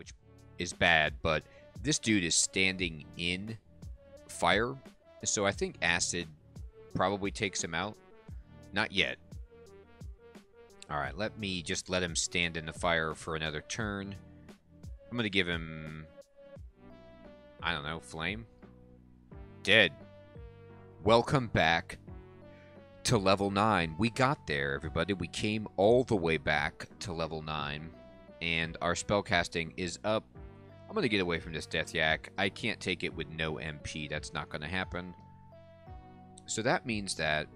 which is bad, but this dude is standing in fire, so I think acid probably takes him out. Not yet. Alright, let me just let him stand in the fire for another turn. I'm going to give him... I don't know, flame? Dead. Welcome back to level 9. We got there, everybody. We came all the way back to level 9. And our spellcasting is up. I'm going to get away from this Death Yak. I can't take it with no MP. That's not going to happen. So that means that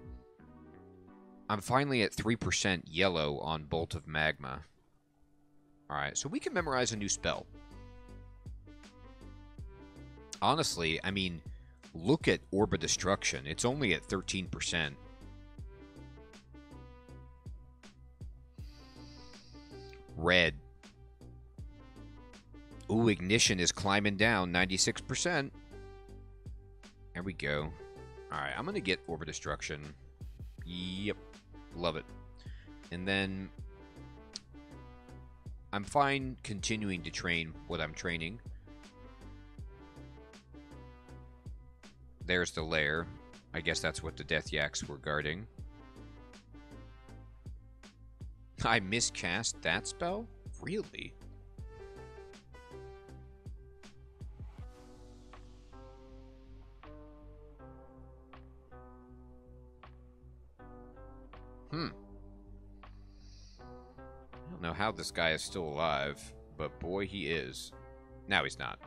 I'm finally at 3% yellow on Bolt of Magma. Alright, so we can memorize a new spell. Honestly, I mean, look at Orb of Destruction. It's only at 13%. Red. Ooh, Ignition is climbing down 96%. There we go. Alright, I'm going to get Orb of Destruction. Yep. Love it. And then I'm fine continuing to train what I'm training. There's the lair. I guess that's what the Death Yaks were guarding. I miscast that spell? Really? Hmm. I don't know how this guy is still alive, but boy, he is. Now he's not.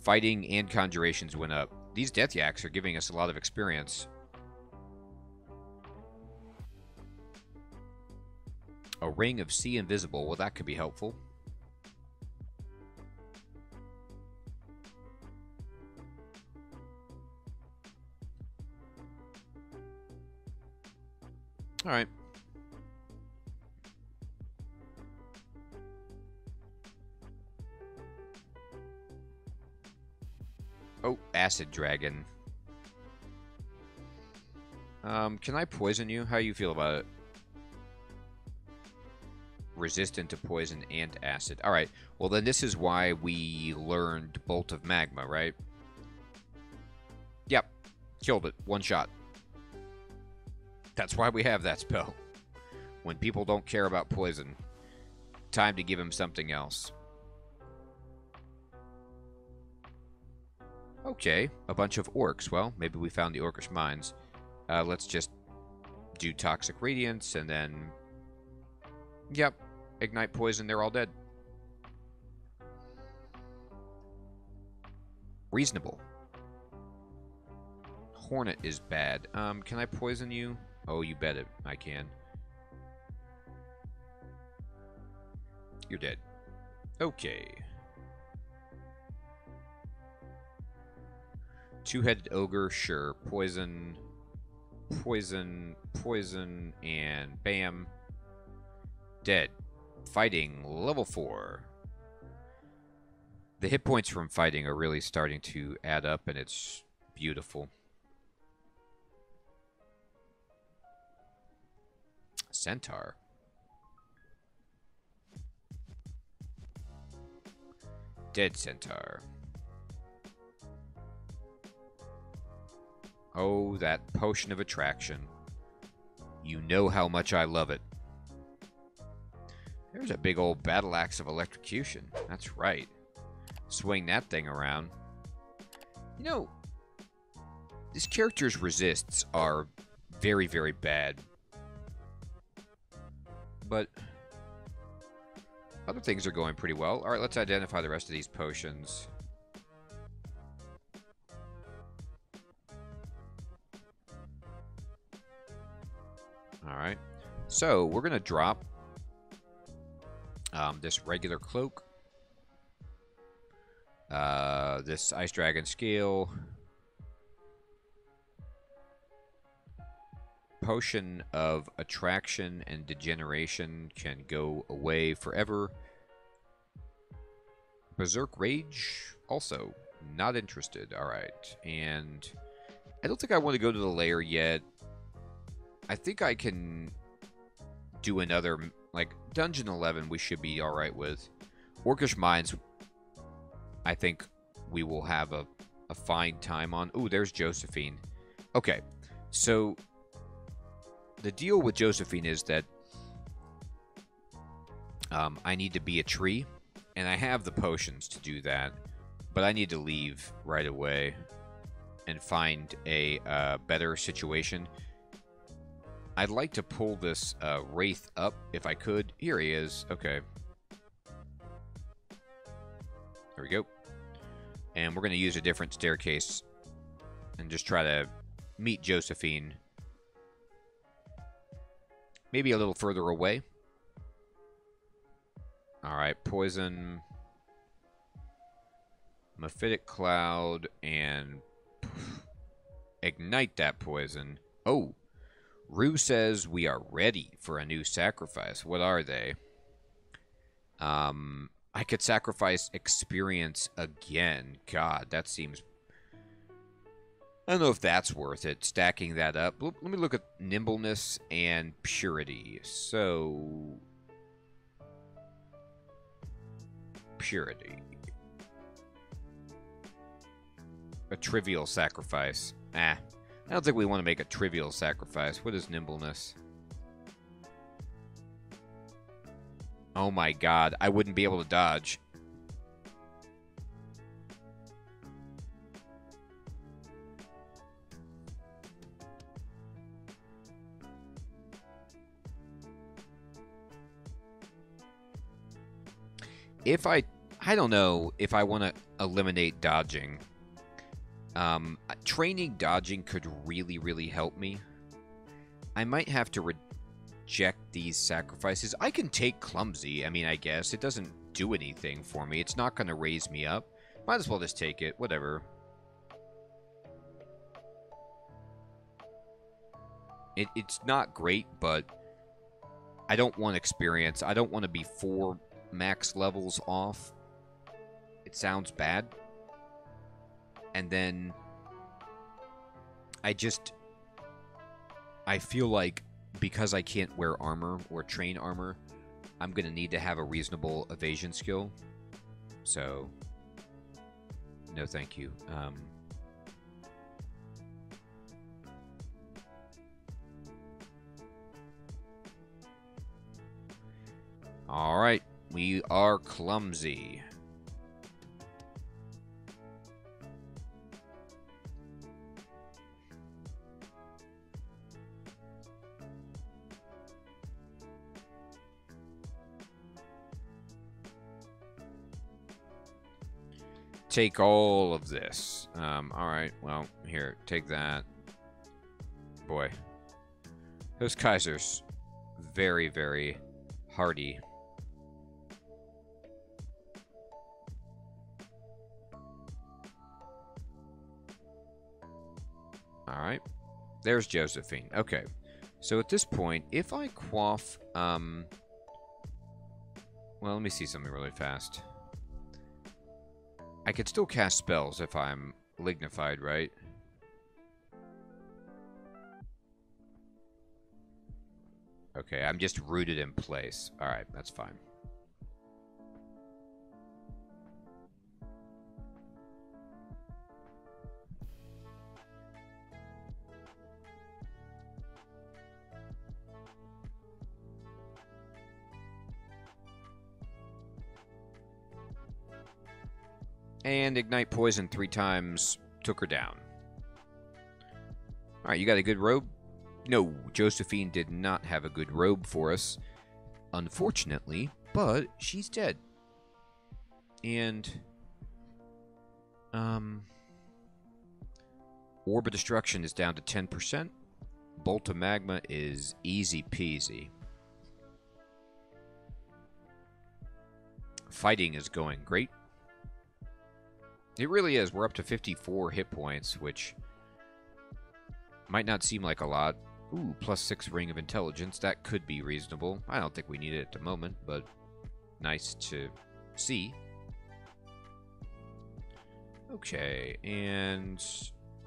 Fighting and conjurations went up. These Death Yaks are giving us a lot of experience. A ring of see Invisible. Well, that could be helpful. Acid Dragon. Um, can I poison you? How you feel about it? Resistant to poison and acid. Alright, well then this is why we learned Bolt of Magma, right? Yep. Killed it. One shot. That's why we have that spell. When people don't care about poison, time to give him something else. Okay, a bunch of orcs. Well, maybe we found the orcish mines. Uh, let's just do Toxic Radiance, and then... Yep, ignite poison, they're all dead. Reasonable. Hornet is bad. Um, can I poison you? Oh, you bet it. I can. You're dead. Okay. Two-headed ogre, sure. Poison, poison, poison, and bam. Dead. Fighting, level 4. The hit points from fighting are really starting to add up, and it's beautiful. Centaur. Dead Centaur. Oh, that potion of attraction. You know how much I love it. There's a big old battle axe of electrocution. That's right. Swing that thing around. You know, this character's resists are very, very bad but other things are going pretty well. All right, let's identify the rest of these potions. All right, so we're going to drop um, this regular cloak, uh, this Ice Dragon scale, potion of attraction and degeneration can go away forever. Berserk Rage, also not interested. All right, and I don't think I want to go to the lair yet. I think I can do another Like, Dungeon 11 we should be alright with. Orcish Mines, I think we will have a, a fine time on. Ooh, there's Josephine. Okay, so the deal with Josephine is that um, I need to be a tree, and I have the potions to do that, but I need to leave right away and find a uh, better situation. I'd like to pull this uh, Wraith up if I could. Here he is. Okay. There we go. And we're going to use a different staircase and just try to meet Josephine. Maybe a little further away. Alright, poison, mephitic cloud, and ignite that poison. Oh, Ru says we are ready for a new sacrifice. What are they? Um, I could sacrifice experience again. God, that seems... I don't know if that's worth it, stacking that up. Let me look at nimbleness and purity. So, purity. A trivial sacrifice. Ah. I don't think we want to make a trivial sacrifice. What is nimbleness? Oh my god, I wouldn't be able to dodge. If I... I don't know if I want to eliminate dodging. Um, training dodging could really, really help me. I might have to reject these sacrifices. I can take clumsy, I mean, I guess. It doesn't do anything for me. It's not going to raise me up. Might as well just take it. Whatever. It, it's not great, but I don't want experience. I don't want to be four max levels off. It sounds bad and then I just I feel like because I can't wear armor or train armor, I'm gonna need to have a reasonable evasion skill. So, no, thank you. Um, all right, we are clumsy. Take all of this. Um, alright, well, here, take that. Boy. Those Kaisers, very, very hardy. Alright. There's Josephine. Okay. So at this point, if I quaff... Um, well, let me see something really fast. I could still cast spells if I'm lignified, right? Okay, I'm just rooted in place. Alright, that's fine. And Ignite Poison three times took her down. Alright, you got a good robe? No, Josephine did not have a good robe for us, unfortunately, but she's dead. And, um, Orb of Destruction is down to 10%. Bolt of Magma is easy peasy. Fighting is going great. It really is. We're up to 54 hit points, which might not seem like a lot. Ooh, plus 6 Ring of Intelligence. That could be reasonable. I don't think we need it at the moment, but nice to see. Okay, and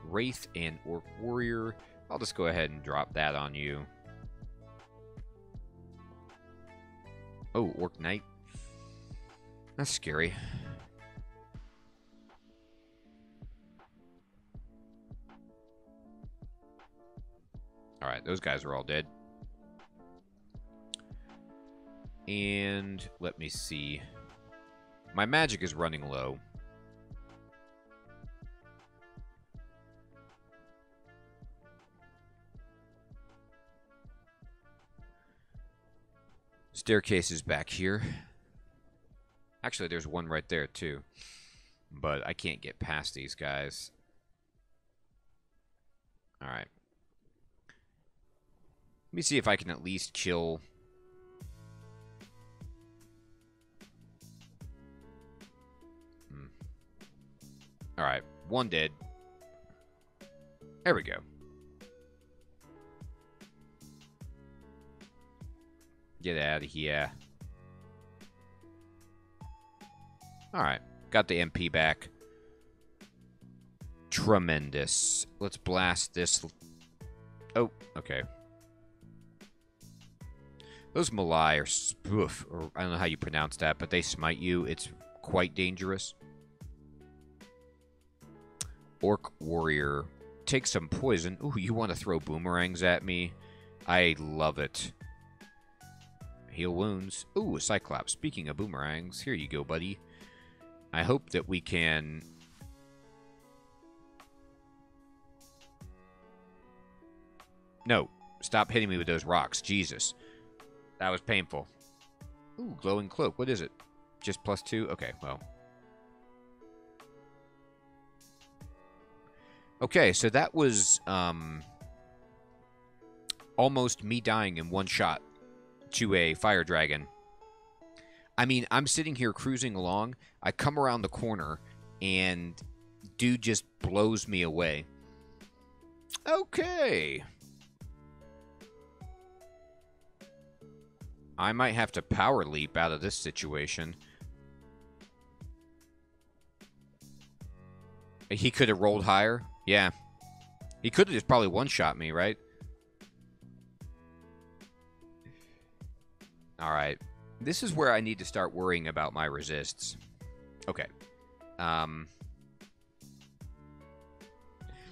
Wraith and Orc Warrior. I'll just go ahead and drop that on you. Oh, Orc Knight. That's scary. Alright, those guys are all dead. And let me see. My magic is running low. Staircase is back here. Actually, there's one right there, too. But I can't get past these guys. Alright. Let me see if I can at least kill... Hmm. Alright, one dead. There we go. Get out of here. Alright, got the MP back. Tremendous. Let's blast this. Oh, okay. Those Malai are, oof, or I don't know how you pronounce that, but they smite you. It's quite dangerous. Orc Warrior. Take some poison. Ooh, you want to throw boomerangs at me? I love it. Heal wounds. Ooh, a Cyclops. Speaking of boomerangs, here you go, buddy. I hope that we can... No. Stop hitting me with those rocks. Jesus. That was painful. Ooh, glowing cloak. What is it? Just plus two? Okay, well. Okay, so that was um, almost me dying in one shot to a fire dragon. I mean, I'm sitting here cruising along. I come around the corner, and dude just blows me away. Okay. I might have to power leap out of this situation. He could have rolled higher. Yeah. He could have just probably one-shot me, right? Alright. This is where I need to start worrying about my resists. Okay. Um...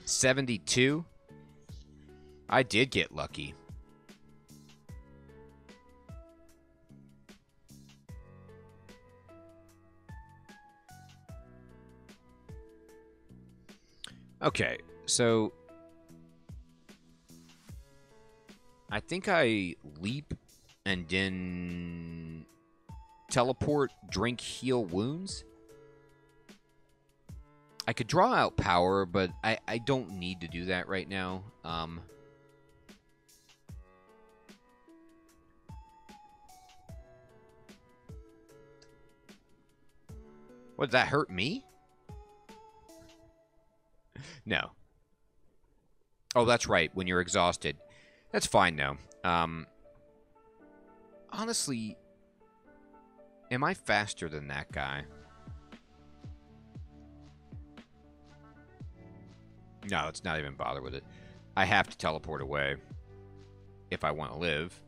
72? I did get lucky. Okay, so I think I leap and then teleport, drink, heal wounds. I could draw out power, but I, I don't need to do that right now. Um, what, did that hurt me? No. Oh, that's right. When you're exhausted. That's fine, though. Um, honestly, am I faster than that guy? No, let's not even bother with it. I have to teleport away if I want to live.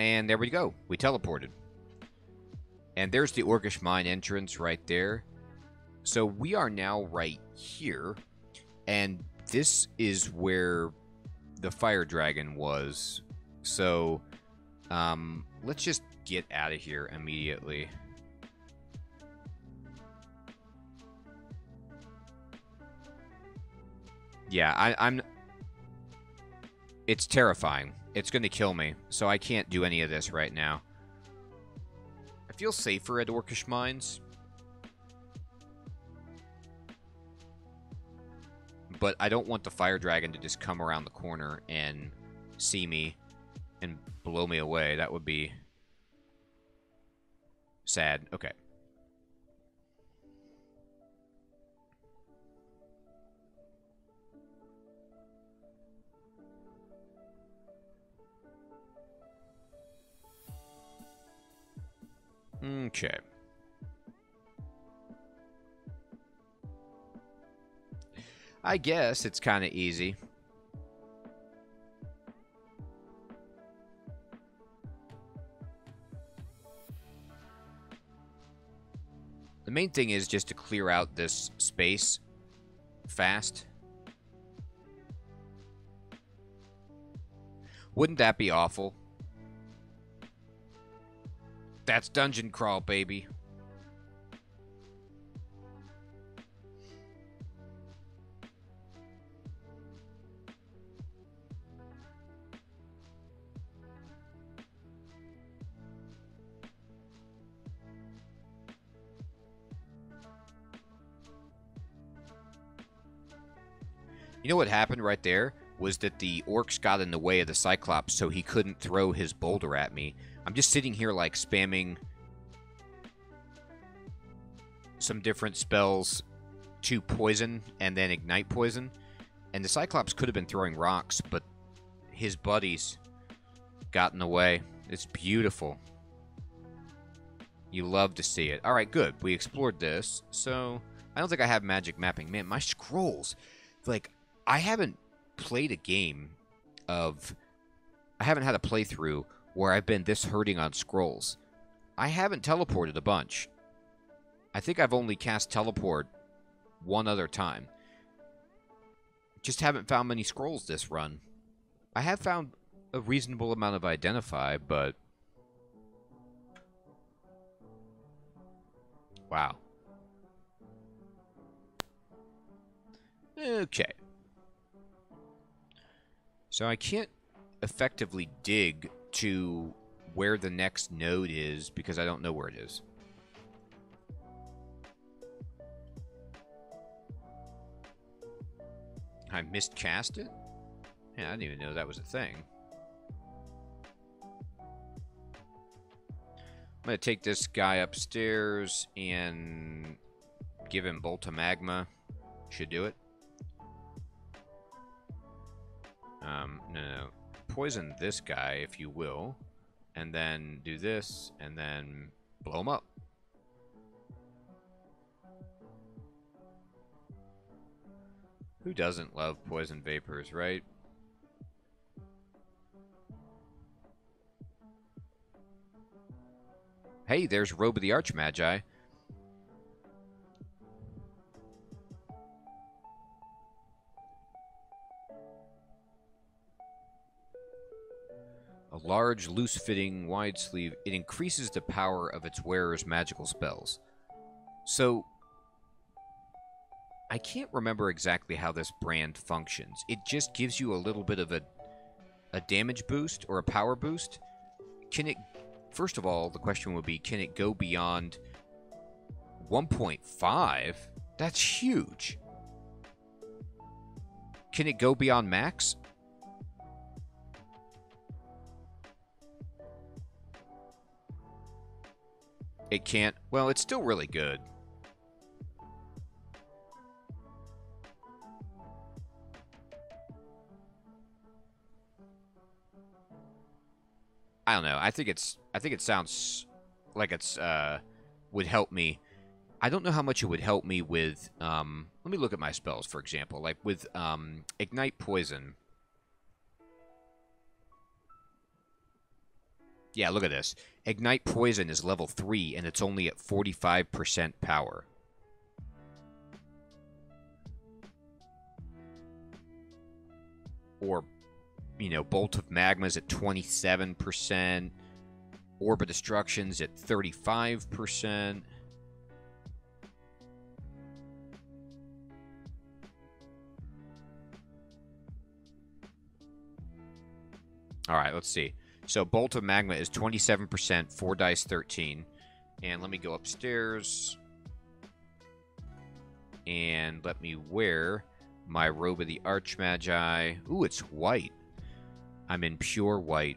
And there we go. We teleported. And there's the Orcish Mine entrance right there. So we are now right here. And this is where the Fire Dragon was. So um, let's just get out of here immediately. Yeah, I, I'm... It's terrifying. It's going to kill me, so I can't do any of this right now. I feel safer at Orcish Mines. But I don't want the Fire Dragon to just come around the corner and see me and blow me away. That would be sad. Okay. Okay. I guess it's kind of easy. The main thing is just to clear out this space fast. Wouldn't that be awful? That's dungeon crawl, baby. You know what happened right there? Was that the orcs got in the way of the Cyclops, so he couldn't throw his boulder at me. I'm just sitting here, like, spamming some different spells to poison and then ignite poison. And the Cyclops could have been throwing rocks, but his buddies got in the way. It's beautiful. You love to see it. All right, good. We explored this. So, I don't think I have magic mapping. Man, my scrolls. Like, I haven't played a game of. I haven't had a playthrough where I've been this hurting on scrolls. I haven't teleported a bunch. I think I've only cast teleport one other time. Just haven't found many scrolls this run. I have found a reasonable amount of identify, but. Wow. Okay. So I can't effectively dig to where the next node is because I don't know where it is. I miscast it? Yeah, I didn't even know that was a thing. I'm going to take this guy upstairs and give him Bolt of Magma. Should do it. Um, no, no, Poison this guy, if you will. And then do this, and then blow him up. Who doesn't love poison vapors, right? Hey, there's Robe of the Archmagi. Large, loose-fitting, wide sleeve, it increases the power of its wearer's magical spells. So, I can't remember exactly how this brand functions. It just gives you a little bit of a a damage boost or a power boost. Can it First of all, the question would be can it go beyond 1.5? That's huge. Can it go beyond max? It can't. Well, it's still really good. I don't know. I think it's. I think it sounds like it's uh, would help me. I don't know how much it would help me with. Um, let me look at my spells, for example. Like with um, ignite poison. Yeah, look at this. Ignite Poison is level 3, and it's only at 45% power. Or, you know, Bolt of Magma's at 27%. Orb of Destruction's at 35%. All right, let's see. So Bolt of Magma is 27%, 4 dice 13. And let me go upstairs. And let me wear my Robe of the Archmagi. Ooh, it's white. I'm in pure white.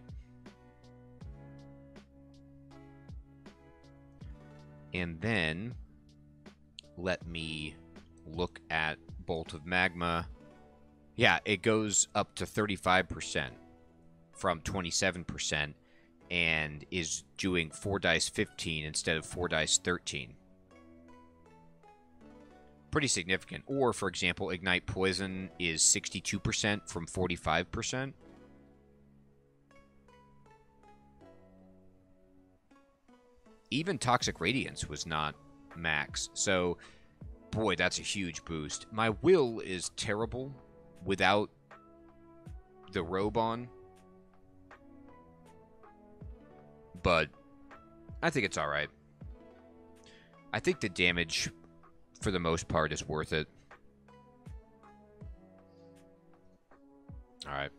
And then let me look at Bolt of Magma. Yeah, it goes up to 35% from 27% and is doing 4 dice 15 instead of 4 dice 13. pretty significant. Or, for example, Ignite Poison is 62% from 45%. Even Toxic Radiance was not max. So, boy, that's a huge boost. My will is terrible without the robe on. But I think it's alright. I think the damage for the most part, is worth it. All right.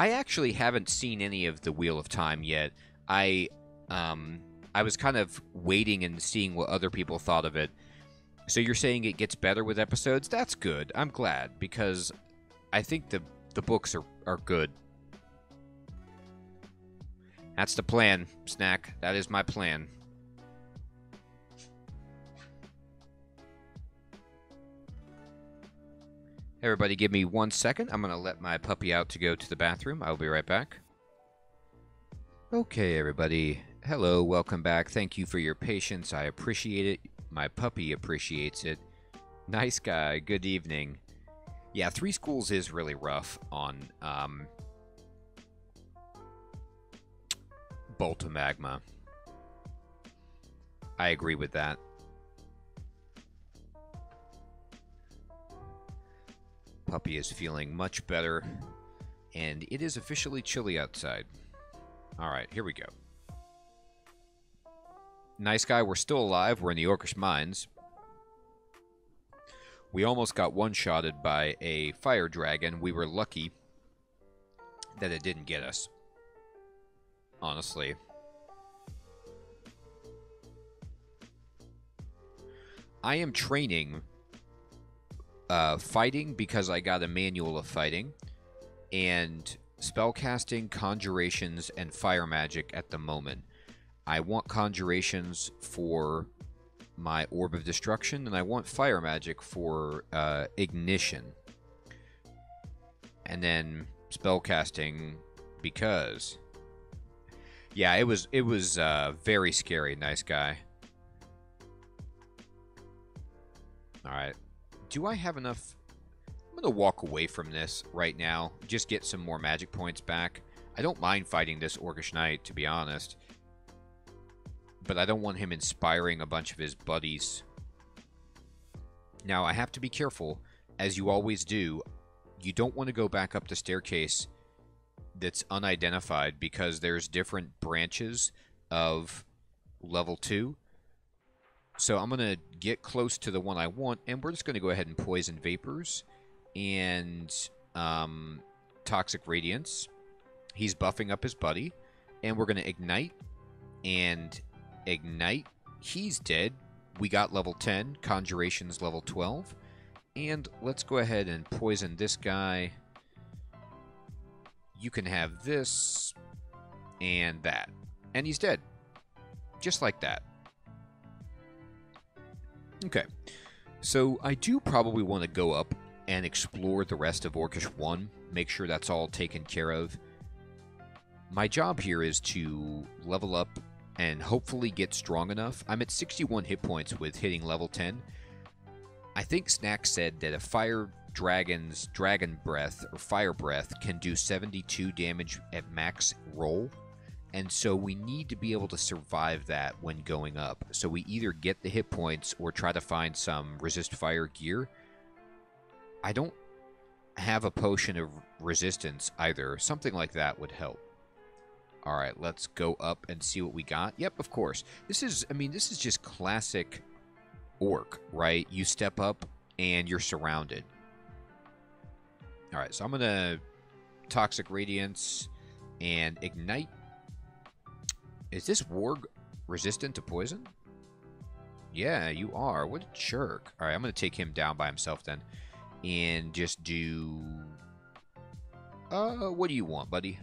I actually haven't seen any of the Wheel of Time yet. I um I was kind of waiting and seeing what other people thought of it. So you're saying it gets better with episodes? That's good. I'm glad because I think the the books are are good. That's the plan, Snack. That is my plan. Everybody give me one second. I'm going to let my puppy out to go to the bathroom. I'll be right back. Okay, everybody. Hello, welcome back. Thank you for your patience. I appreciate it. My puppy appreciates it. Nice guy. Good evening. Yeah, Three Schools is really rough on um, Bolt of Magma. I agree with that. Puppy is feeling much better, and it is officially chilly outside. Alright, here we go. Nice guy, we're still alive. We're in the Orcish Mines. We almost got one-shotted by a fire dragon. We were lucky that it didn't get us. Honestly. I am training uh, fighting because I got a manual of fighting. And spellcasting, conjurations, and fire magic at the moment. I want conjurations for my Orb of Destruction, and I want Fire Magic for uh, Ignition. And then spellcasting because yeah, it was it was uh, very scary. Nice guy. All right. Do I have enough? I'm gonna walk away from this right now. Just get some more magic points back. I don't mind fighting this Orcish Knight, to be honest but I don't want him inspiring a bunch of his buddies. Now, I have to be careful, as you always do. You don't want to go back up the staircase that's unidentified because there's different branches of level 2. So I'm going to get close to the one I want, and we're just going to go ahead and poison vapors and um, toxic radiance. He's buffing up his buddy, and we're going to ignite and Ignite. He's dead. We got level 10. Conjuration's level 12. And let's go ahead and poison this guy. You can have this and that. And he's dead. Just like that. Okay. So I do probably want to go up and explore the rest of Orcish 1. Make sure that's all taken care of. My job here is to level up and hopefully get strong enough. I'm at 61 hit points with hitting level 10. I think Snack said that a fire dragon's dragon breath or fire breath can do 72 damage at max roll. And so we need to be able to survive that when going up. So we either get the hit points or try to find some resist fire gear. I don't have a potion of resistance either. Something like that would help. All right, let's go up and see what we got. Yep, of course. This is, I mean, this is just classic orc, right? You step up and you're surrounded. All right, so I'm going to Toxic Radiance and Ignite. Is this warg resistant to poison? Yeah, you are. What a jerk. All right, I'm going to take him down by himself then. And just do... Uh, what do you want, buddy?